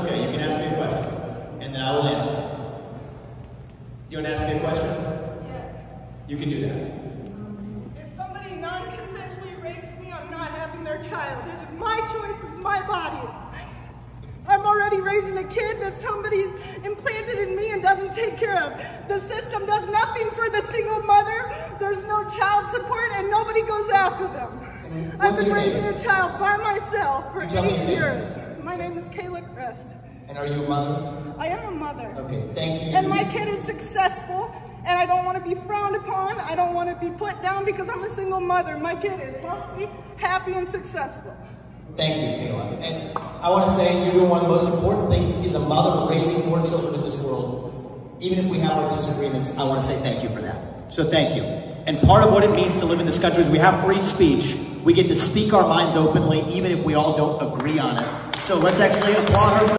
Okay. You can ask me a question, and then I will answer. Do you want to ask me a question? Yes. You can do that. If somebody non-consensually rapes me, I'm not having their child. It is my choice, it's my body. I'm already raising a kid that somebody implanted in me and doesn't take care of. The system does nothing for the single mother. There's no child support and nobody goes after them. I've been raising name? a child by myself for Tell eight name. My name is Kayla Crest. And are you a mother? I am a mother. Okay, thank you. And my kid is successful, and I don't want to be frowned upon. I don't want to be put down because I'm a single mother. My kid is healthy, happy, and successful. Thank you, Kayla. And I want to say you're doing one of the most important things is a mother raising four children in this world. Even if we have our disagreements, I want to say thank you for that. So thank you. And part of what it means to live in this country is we have free speech. We get to speak our minds openly, even if we all don't agree on it. So let's actually applaud her.